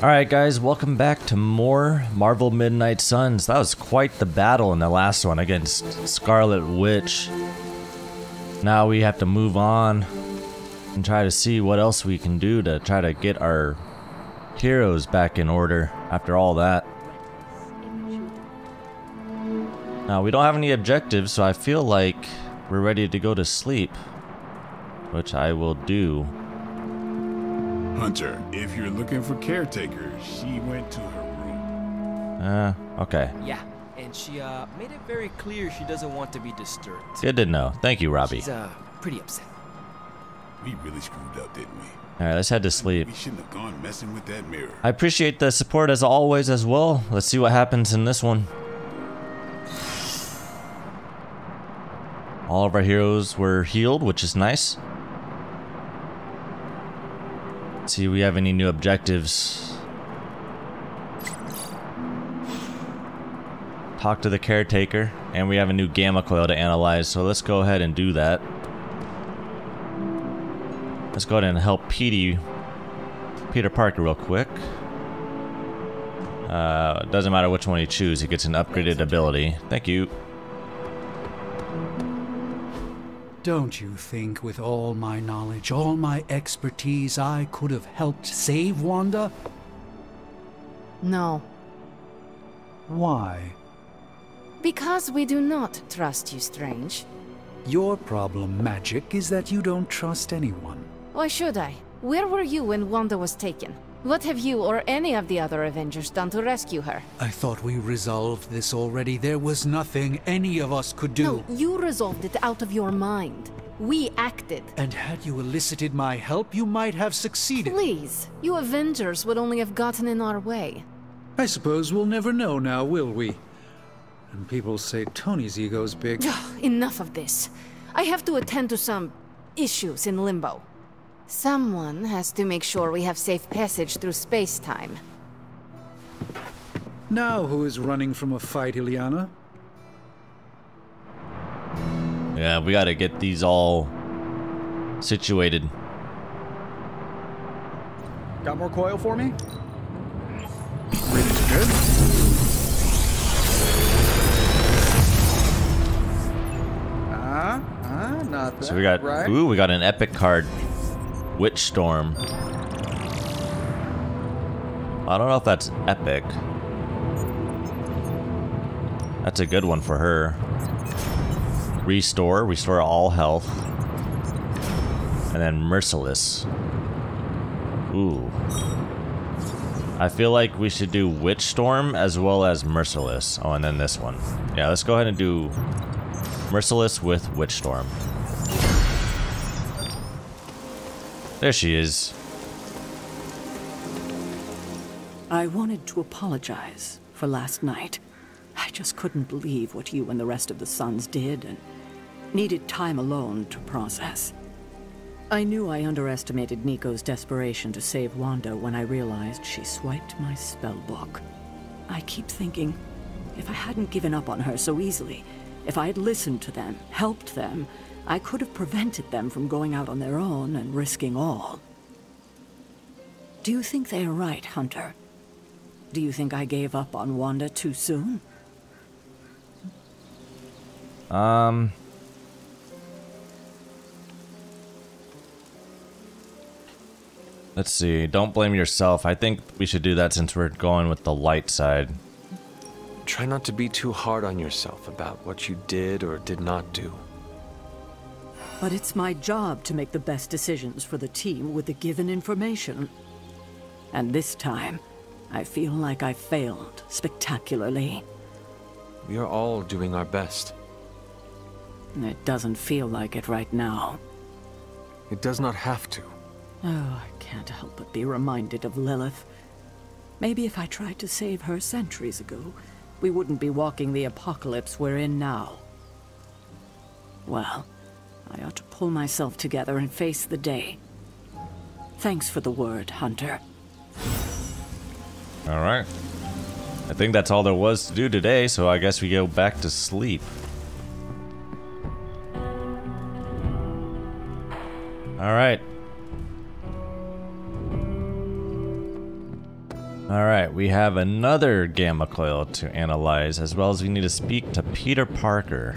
Alright guys, welcome back to more Marvel Midnight Suns. That was quite the battle in the last one against Scarlet Witch. Now we have to move on and try to see what else we can do to try to get our heroes back in order after all that. Now we don't have any objectives, so I feel like we're ready to go to sleep. Which I will do. Hunter, if you're looking for caretaker, she went to her room. Uh, okay. Yeah, and she uh, made it very clear she doesn't want to be disturbed. Good to know. Thank you, Robbie. She's uh, pretty upset. We really screwed up, didn't we? Alright, let's head to sleep. We shouldn't have gone messing with that mirror. I appreciate the support as always as well. Let's see what happens in this one. All of our heroes were healed, which is nice. See we have any new objectives. Talk to the caretaker, and we have a new gamma coil to analyze, so let's go ahead and do that. Let's go ahead and help Petey, Peter Parker real quick. Uh, doesn't matter which one you choose, he gets an upgraded ability. Thank you. Don't you think, with all my knowledge, all my expertise, I could have helped save Wanda? No, Why? because we do not trust you, Strange. Your problem, Magik, is that you don't trust anyone. Why should I? Where were you when Wanda was taken? What have you or any of the other Avengers done to rescue her? I thought we resolved this already. There was nothing any of us could do. No, you resolved it out of your mind. We acted. And had you elicited my help, you might have succeeded. Please, you Avengers would only have gotten in our way. I suppose we'll never know now, will we? And people say Tony's ego's big. Enough of this. I have to attend to some issues in Limbo. Someone has to make sure we have safe passage through space-time. now who is running from a fight, Illyana? Yeah, we gotta get these all situated. Got more coil for me? Ready to good? Uh, uh, not that. So we got, right. ooh, we got an epic card. Witch Storm. I don't know if that's epic. That's a good one for her. Restore, restore all health. And then Merciless. Ooh. I feel like we should do Witch Storm as well as Merciless. Oh, and then this one. Yeah, let's go ahead and do Merciless with Witch Storm. There she is. I wanted to apologize for last night. I just couldn't believe what you and the rest of the Suns did and needed time alone to process. I knew I underestimated Nico's desperation to save Wanda when I realized she swiped my spell book. I keep thinking, if I hadn't given up on her so easily, if I had listened to them, helped them, I could have prevented them from going out on their own and risking all. Do you think they are right, Hunter? Do you think I gave up on Wanda too soon? Um. Let's see. Don't blame yourself. I think we should do that since we're going with the light side. Try not to be too hard on yourself about what you did or did not do. But it's my job to make the best decisions for the team with the given information. And this time, I feel like I failed spectacularly. We are all doing our best. It doesn't feel like it right now. It does not have to. Oh, I can't help but be reminded of Lilith. Maybe if I tried to save her centuries ago, we wouldn't be walking the apocalypse we're in now. Well, I ought to pull myself together and face the day. Thanks for the word, Hunter. All right. I think that's all there was to do today, so I guess we go back to sleep. All right. Alright, we have another gamma coil to analyze, as well as we need to speak to Peter Parker.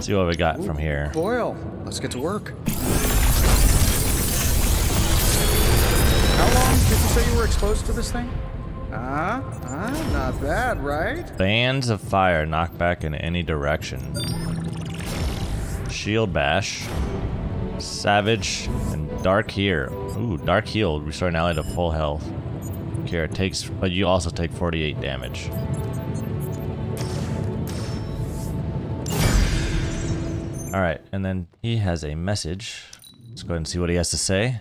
Let's see what we got from here. Coil. Let's get to work. How long did you say you were exposed to this thing? Ah, uh, ah, not bad, right? Bands of fire knock back in any direction. Shield bash. Savage and dark here. Ooh, dark healed. Restore an ally to full health. Here it takes, but you also take 48 damage. All right, and then he has a message. Let's go ahead and see what he has to say.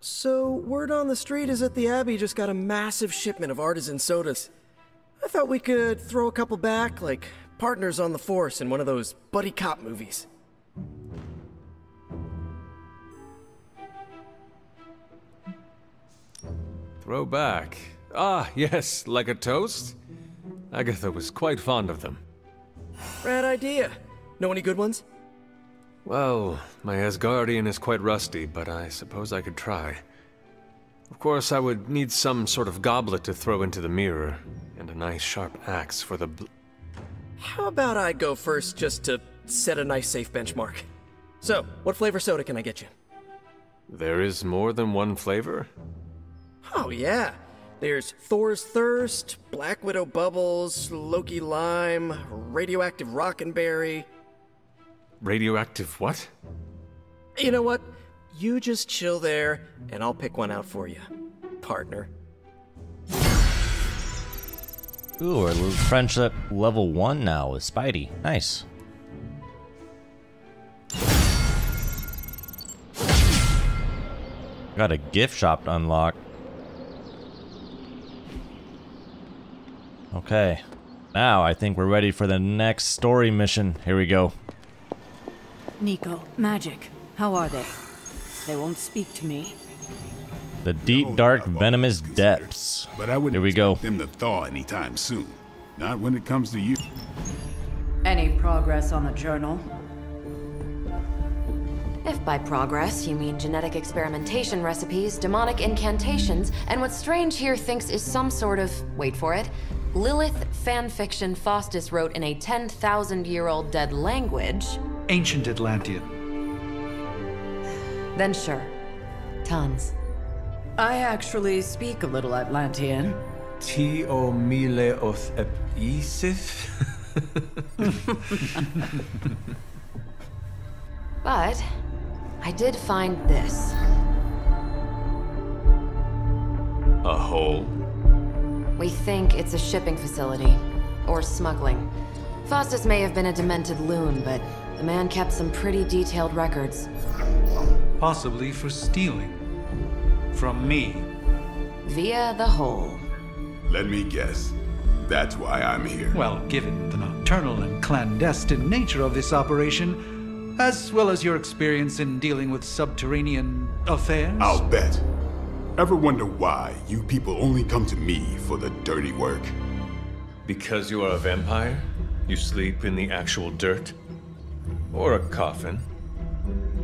So, word on the street is that the Abbey just got a massive shipment of artisan sodas. I thought we could throw a couple back, like partners on the force in one of those buddy cop movies. Throw back. Ah, yes, like a toast? Agatha was quite fond of them. Rad idea. Know any good ones? Well, my Asgardian is quite rusty, but I suppose I could try. Of course, I would need some sort of goblet to throw into the mirror, and a nice sharp axe for the bl How about I go first just to set a nice safe benchmark? So, what flavor soda can I get you? There is more than one flavor? Oh, yeah. There's Thor's Thirst, Black Widow Bubbles, Loki Lime, Radioactive Rockenberry. Radioactive what? You know what? You just chill there, and I'll pick one out for you, partner. Ooh, we're friendship level one now with Spidey. Nice. Got a gift shop to unlock. Okay. Now I think we're ready for the next story mission. Here we go. Nico, Magik. how are they? They won't speak to me. The deep, dark, venomous depths. But I wouldn't Here we go. them to thaw anytime soon. Not when it comes to you. Any progress on the journal? If by progress you mean genetic experimentation recipes, demonic incantations, and what Strange here thinks is some sort of, wait for it, Lilith fanfiction Faustus wrote in a 10,000 year old dead language. Ancient Atlantean. Then sure. Tons. I actually speak a little Atlantean. Ti o mile oth ep isith? But I did find this. A hole? We think it's a shipping facility. Or smuggling. Faustus may have been a demented loon, but the man kept some pretty detailed records. Possibly for stealing. From me. Via the hole. Let me guess. That's why I'm here. Well, given the nocturnal and clandestine nature of this operation, as well as your experience in dealing with subterranean affairs. I'll bet. Ever wonder why you people only come to me for the dirty work? Because you are a vampire? You sleep in the actual dirt? Or a coffin?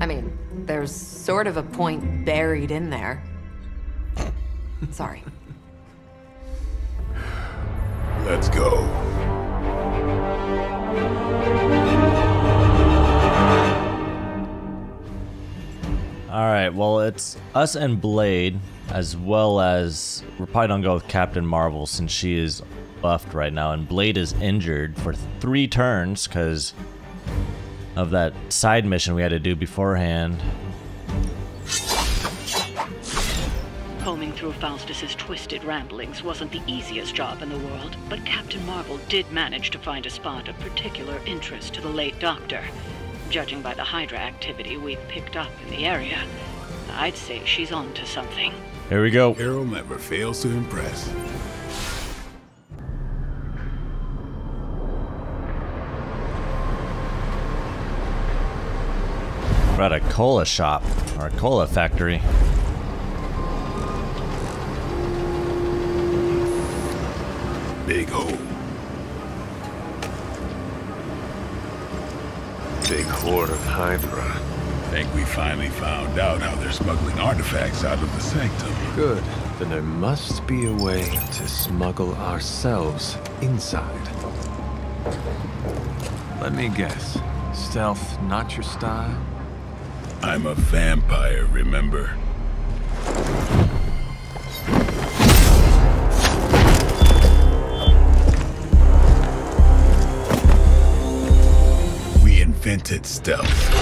I mean, there's sort of a point buried in there. Sorry. Let's go. Well, it's us and Blade, as well as we're probably gonna go with Captain Marvel since she is buffed right now, and Blade is injured for three turns because of that side mission we had to do beforehand. Combing through Faustus's twisted ramblings wasn't the easiest job in the world, but Captain Marvel did manage to find a spot of particular interest to the late Doctor. Judging by the Hydra activity we've picked up in the area, I'd say she's on to something. Here we go. Carol never fails to impress. We're at a cola shop, or a cola factory. Big hole. Big horde of Hydra. I think we finally found out how they're smuggling artifacts out of the sanctum. Good. Then there must be a way to smuggle ourselves inside. Let me guess. Stealth not your style? I'm a vampire, remember? Invented stealth.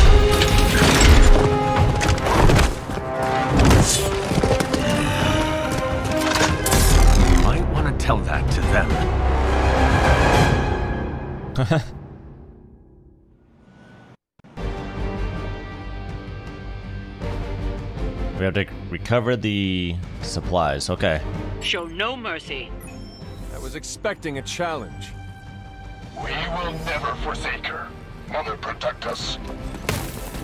You might want to tell that to them. We have to recover the supplies. Okay. Show no mercy. I was expecting a challenge. We will never forsake her. Mother, protect us.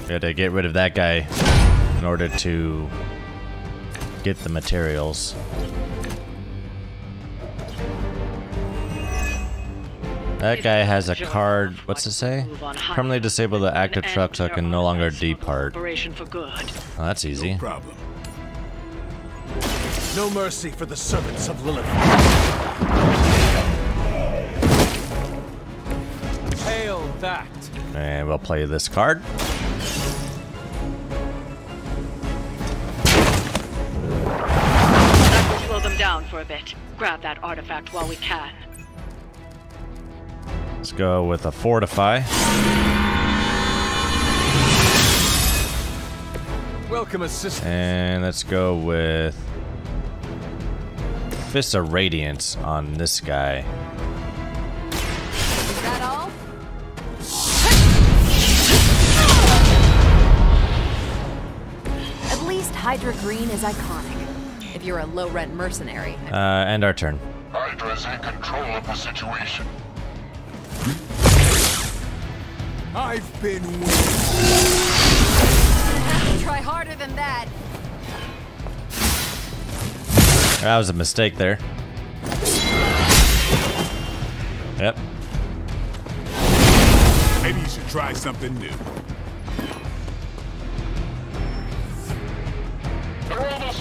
We have to get rid of that guy in order to get the materials. That guy has a card. What's it say? Permanently disable the active truck so I can no longer depart. Operation. Oh, that's easy. No problem. No mercy for the servants of Lilith. Hail that! And we'll play this card. That will slow them down for a bit. Grab that artifact while we can. Let's go with a fortify. Welcome, assistant. And let's go with Fist of Radiance on this guy. Hydra Green is iconic. If you're a low-rent mercenary. Uh, end our turn. Hydra's in control of the situation. I've been Try harder than that. That was a mistake there. Yep. Maybe you should try something new.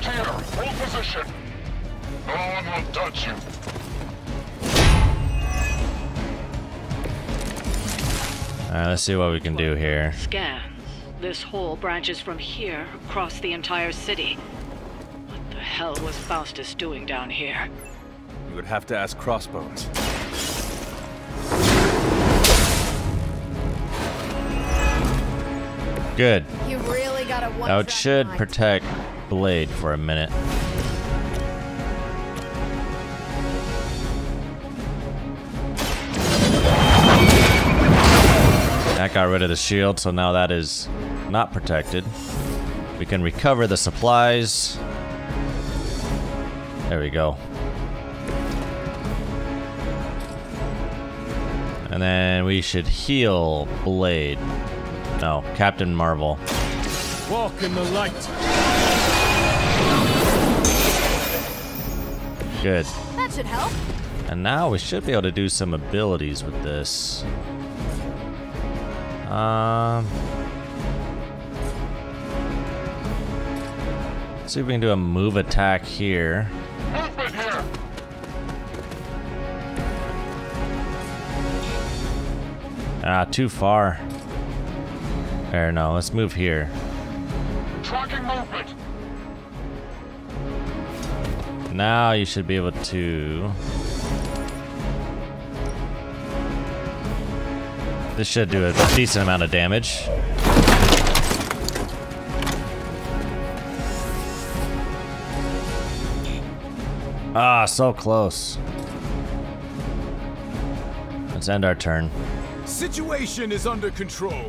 They're here. Hold position. No one will touch you. Alright, let's see what we can do here. Scans. This hole branches from here across the entire city. What the hell was Faustus doing down here? You would have to ask Crossbones. Good. You really got a one. Now it should protect Blade for a minute. That got rid of the shield, so now that is not protected. We can recover the supplies. There we go. And then we should heal Blade. No, Captain Marvel. Walk in the light. Good. That should help. And now we should be able to do some abilities with this. Um, see if we can do a move attack here. Movement here. Ah, too far. There, no, let's move here. Tracking movement. Now you should be able to. This should do a decent amount of damage. Ah, so close. Let's end our turn. Situation is under control.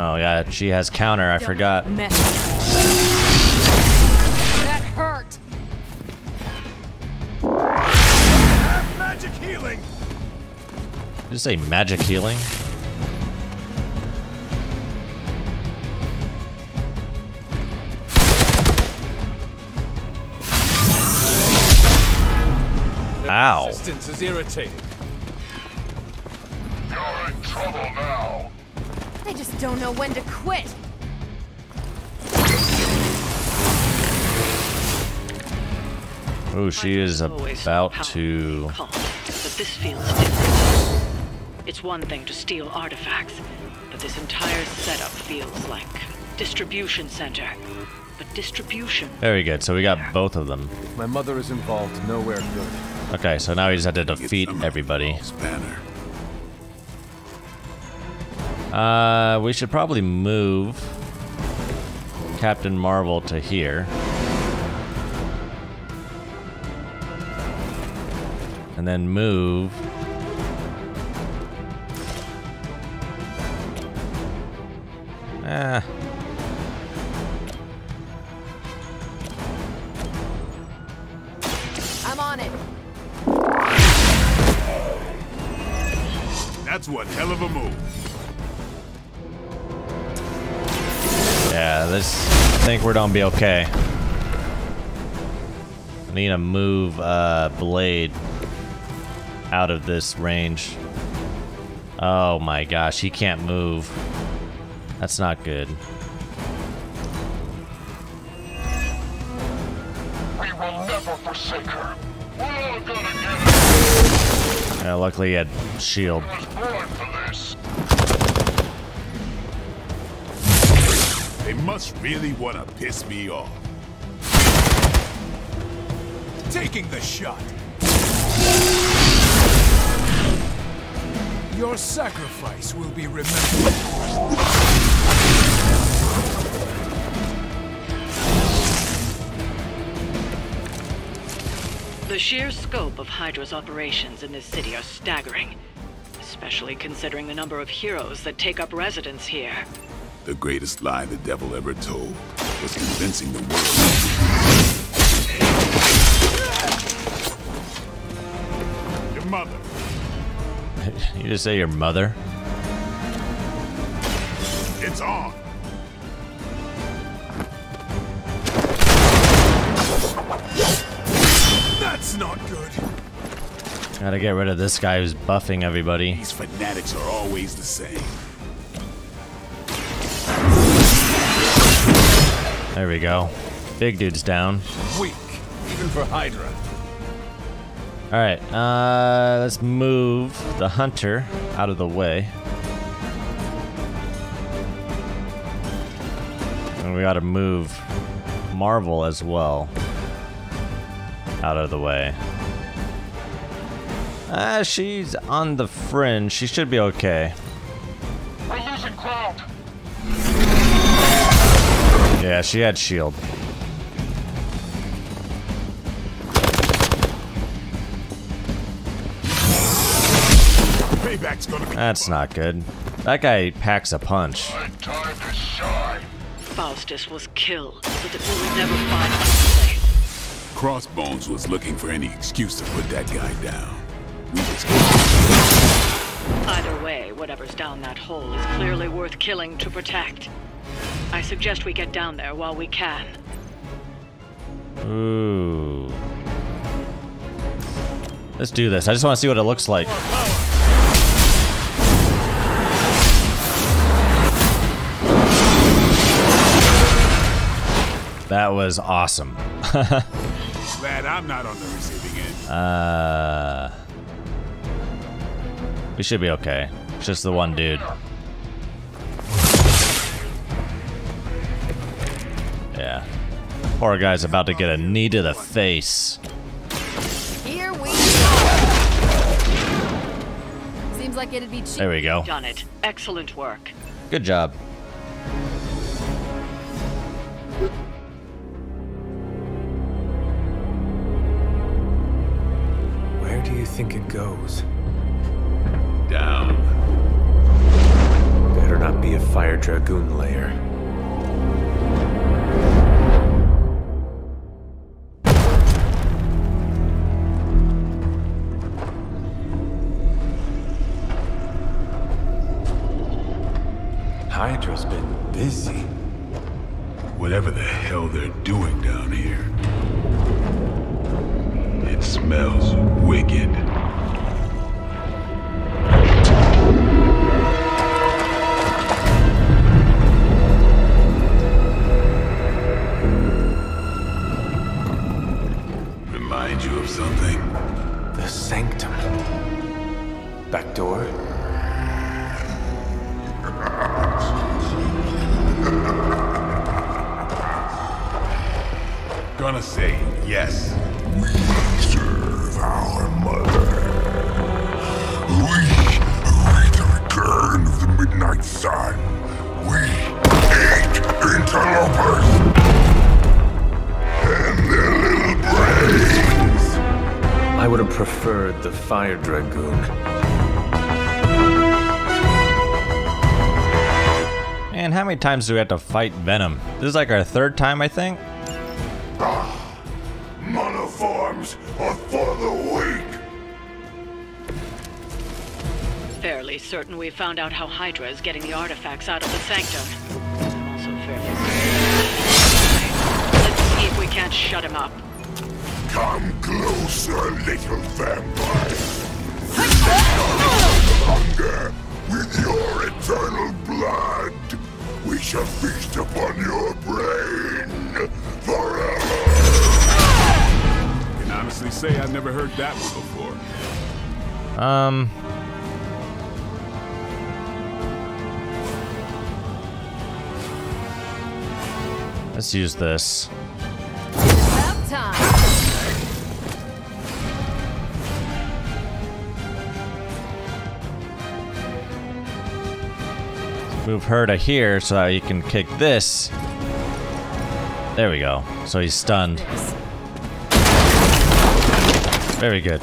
Oh yeah, she has counter, I forgot. Did That hurt. Magic healing. you say magic healing? Ow. Resistance is irritating. You're in trouble now. I just don't know when to quit. Oh, she is about to. Calm, but this feels different. It's one thing to steal artifacts, but this entire setup feels like distribution center. But distribution. Very good. So we got both of them. My mother is involved. Nowhere good. Okay, so now we just have to defeat everybody. Uh, we should probably move Captain Marvel to here. And then move Ah. I'm on it. That's one hell of a move. Yeah, this. I think we're gonna be okay. I need to move uh, Blade out of this range. Oh my gosh, he can't move. That's not good. We will never forsake her. We're all gonna get Yeah, luckily he had shield. Really want to piss me off. Taking the shot. Your sacrifice will be remembered. The sheer scope of Hydra's operations in this city are staggering, especially considering the number of heroes that take up residence here. The greatest lie the devil ever told was convincing the world. Your mother. you just say your mother? It's on. That's not good. Gotta get rid of this guy who's buffing everybody. These fanatics are always the same. There we go. Big dude's down. Weak, even for Hydra. Alright, uh, let's move the hunter out of the way. And we gotta move Marvel as well out of the way. Ah, she's on the fringe. She should be okay. We're losing ground. Yeah, she had shield. Payback's gonna be. That's not good. That guy packs a punch. Time to shine. Faustus was killed so that we would never find my. Crossbones was looking for any excuse to put that guy down. We just Either way, whatever's down that hole is clearly worth killing to protect. I suggest we get down there while we can. Ooh. Let's do this. I just want to see what it looks like. That was awesome. glad I'm not on the receiving end. uh, we should be okay. It's just the one dude. Yeah. Poor guy's about to get a knee to the face. Here we go. Seems like it'd be cheap. There we go. Done it. Excellent work. Good job. Where do you think it goes? Down. Better not be a fire dragoon layer. Smells many times do we have to fight Venom? This is like our third time, I think. Monoforms are for the weak. Fairly certain we found out how Hydra is getting the artifacts out of the Sanctum. I'm also fairly certain. Let's see if we can't shut him up. Come closer, little vampire. Hunger with your eternal blood. We shall feast upon your brain forever. Can honestly say I've never heard that one before. Um. Let's use this. Move her to here so that you can kick this. There we go. So he's stunned. Very good.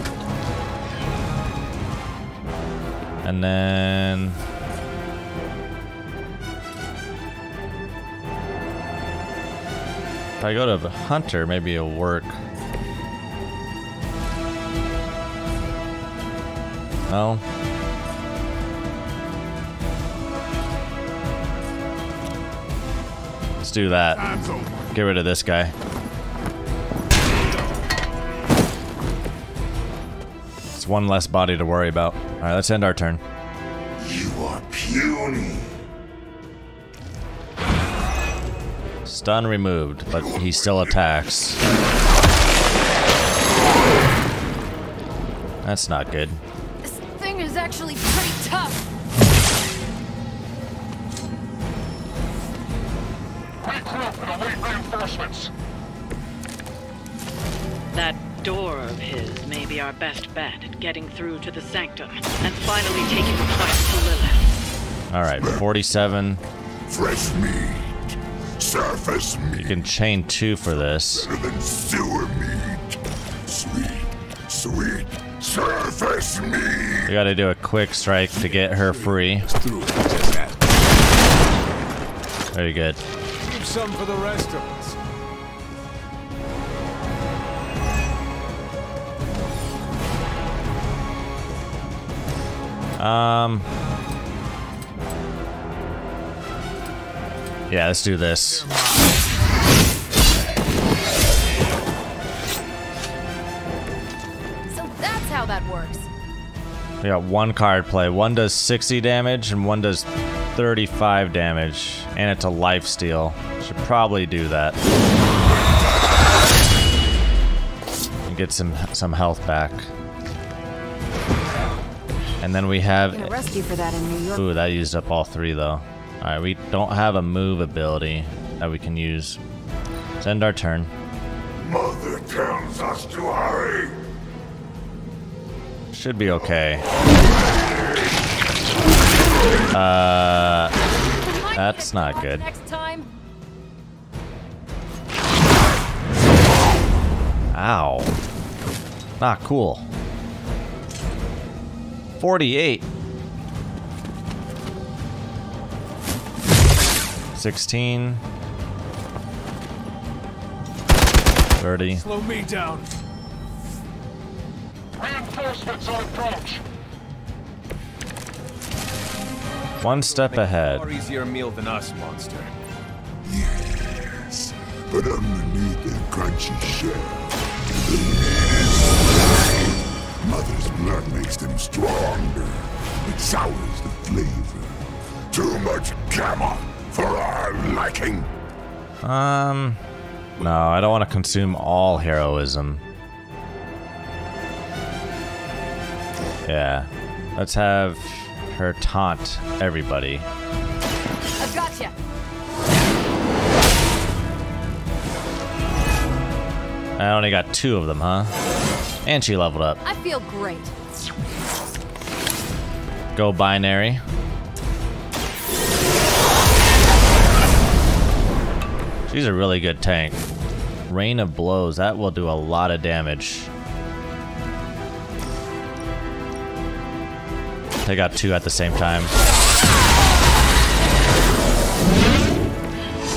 And then... If I go to the Hunter, maybe it'll work. No. Do that. Get rid of this guy. It's one less body to worry about. Alright, let's end our turn. You are puny. Stun removed, but he still attacks. That's not good. Reinforcements. That door of his may be our best bet at getting through to the Sanctum and finally taking the fight to Lilith. Alright, 47. Fresh meat. Surface meat. You can chain two for this. Better than sewer meat. Sweet, sweet surface meat. We gotta do a quick strike to get her free. Very good. Keep some for the rest of us. Um. Yeah, let's do this. So that's how that works. We got one card play. One does 60 damage and one does 35 damage. And it's a life steal. Should probably do that. And get some some health back. And then we have Gonna arrest you for that in New York. Ooh, that used up all three though. Alright, we don't have a move ability that we can use. Let's end our turn. Mother tells us to hurry. Should be okay. Uh, that's not good. Next time. Ow. Not cool. 48. 16. 30. Slow me down. Reinforcements on approach. One step ahead. Far easier meal than us, monster. Yes, but underneath their crunchy shell, Mother's blood makes them stronger. It sours the flavor. Too much gamma for our liking. Um, no, I don't want to consume all heroism. Yeah, let's have her taunt everybody. I've got you. I only got two of them, huh? And she leveled up. I feel great. Go binary. She's a really good tank. Rain of blows, that will do a lot of damage. They got two at the same time.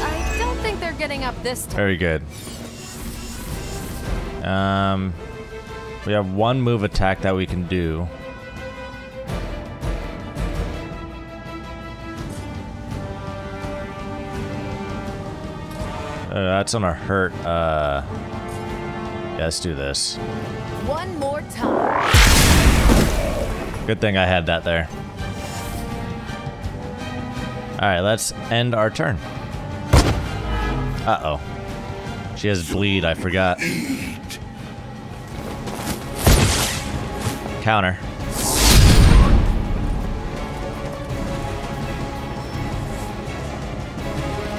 I don't think they're getting up this time. Very good. Um, we have one move attack that we can do. Uh, that's gonna hurt. Uh, yeah, let's do this. One more time. Good thing I had that there. Alright, let's end our turn. Uh-oh. She has bleed, I forgot. Counter.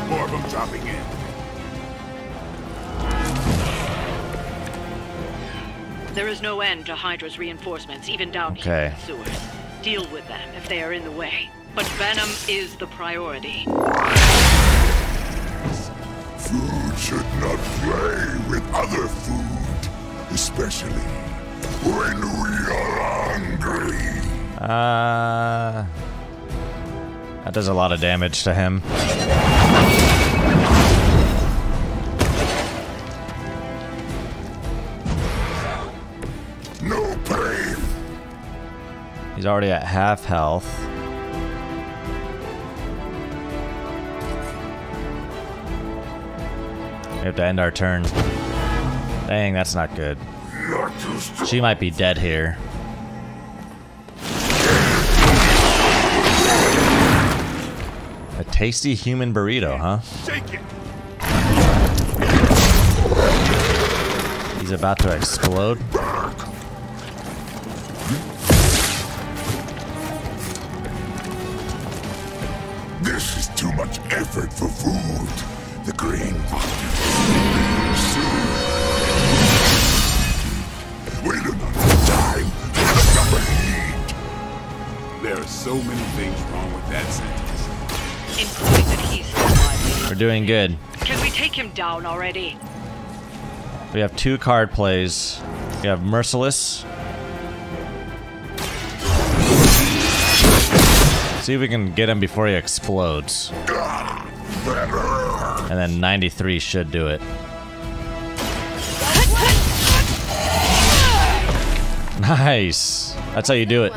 More of them dropping in. There is no end to Hydra's reinforcements, even down Okay. here in the sewers. Deal with them if they are in the way. But Venom is the priority. Food should not play with other food, especially when we are hungry. Uh, that does a lot of damage to him. No pain. He's already at half health. We have to end our turn. Dang, that's not good. She might be dead here. A tasty human burrito, huh? He's about to explode. This is too much effort for food. The green so many things wrong with that sentence. Including that he's still. We're doing good. Can we take him down already? We have two card plays. We have Merciless. See if we can get him before he explodes. And then 93 should do it. Nice. That's how you do it.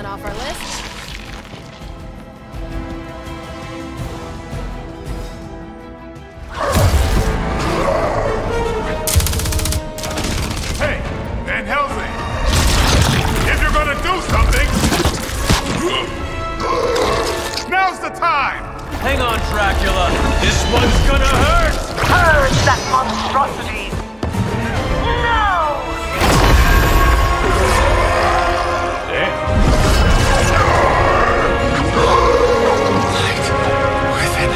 Dracula. This one's gonna hurt. Purge that monstrosity! No! Light within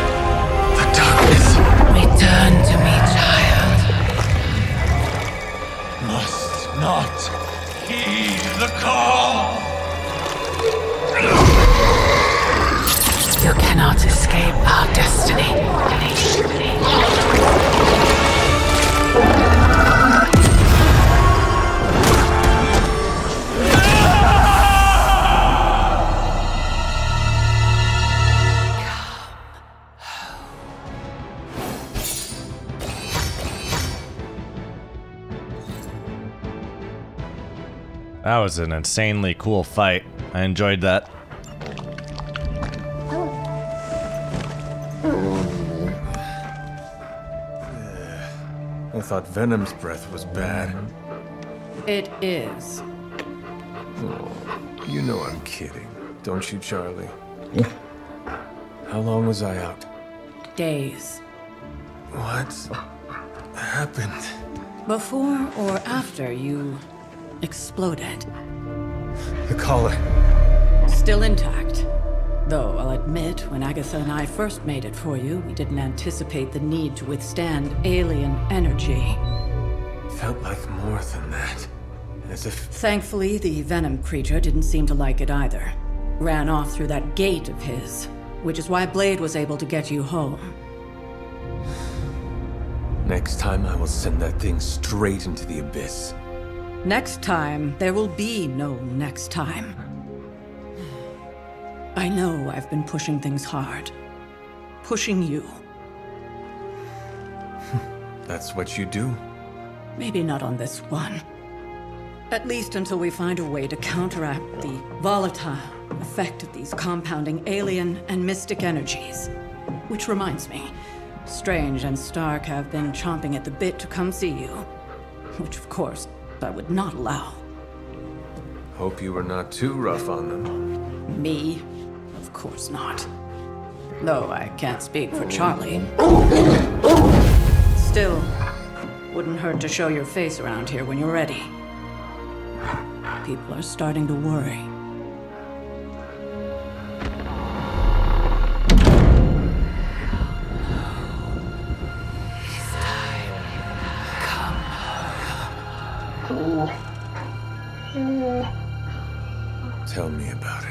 the darkness. Return to me, child. Must not heed the call. Escape our destiny. That was an insanely cool fight. I enjoyed that. I thought Venom's breath was bad. It is. Oh, you know I'm kidding, don't you, Charlie? Yeah. How long was I out? Days. What happened? Before or after you exploded. The collar. Still intact. Though I'll admit, when Agatha and I first made it for you, we didn't anticipate the need to withstand alien energy. felt like more than that. As if Thankfully, the venom creature didn't seem to like it either. Ran off through that gate of his, which is why Blade was able to get you home. next time I will send that thing straight into the abyss. Next time, there will be no next time. I know I've been pushing things hard. Pushing you. That's what you do. Maybe not on this one. At least until we find a way to counteract the volatile effect of these compounding alien and mystic energies. Which reminds me, Strange and Stark have been chomping at the bit to come see you. Which, of course, I would not allow. Hope you were not too rough on them. Me? Course not. Though I can't speak for Charlie. Still, wouldn't hurt to show your face around here when you're ready. People are starting to worry. Tell me about it.